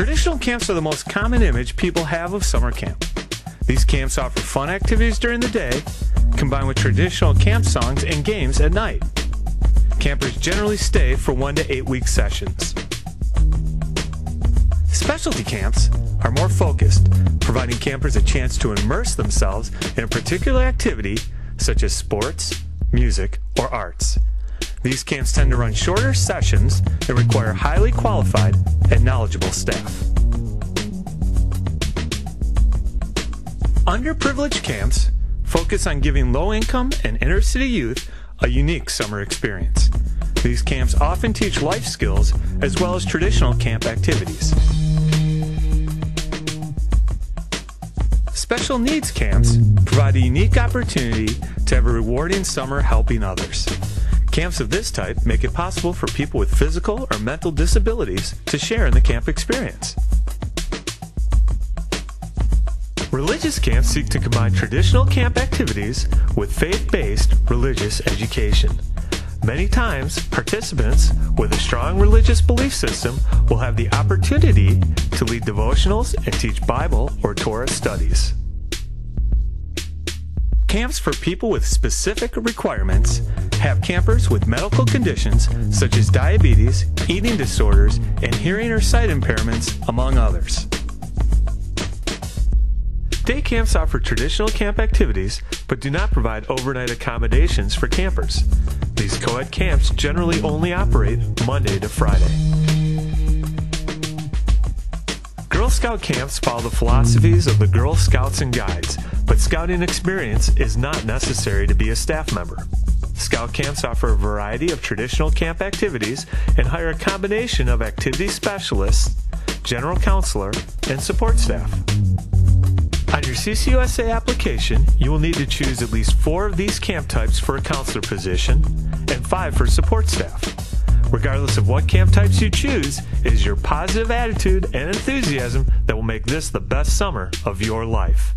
Traditional camps are the most common image people have of summer camp. These camps offer fun activities during the day, combined with traditional camp songs and games at night. Campers generally stay for one to eight week sessions. Specialty camps are more focused, providing campers a chance to immerse themselves in a particular activity such as sports, music, or arts. These camps tend to run shorter sessions and require highly qualified and knowledgeable staff. Underprivileged camps focus on giving low income and inner city youth a unique summer experience. These camps often teach life skills as well as traditional camp activities. Special needs camps provide a unique opportunity to have a rewarding summer helping others. Camps of this type make it possible for people with physical or mental disabilities to share in the camp experience. Religious camps seek to combine traditional camp activities with faith-based religious education. Many times, participants with a strong religious belief system will have the opportunity to lead devotionals and teach Bible or Torah studies. Camps for people with specific requirements have campers with medical conditions such as diabetes, eating disorders, and hearing or sight impairments, among others. Day camps offer traditional camp activities but do not provide overnight accommodations for campers. These co-ed camps generally only operate Monday to Friday. Girl Scout camps follow the philosophies of the Girl Scouts and Guides but scouting experience is not necessary to be a staff member. Scout camps offer a variety of traditional camp activities and hire a combination of activity specialists, general counselor, and support staff. On your CCUSA application, you will need to choose at least four of these camp types for a counselor position and five for support staff. Regardless of what camp types you choose, it is your positive attitude and enthusiasm that will make this the best summer of your life.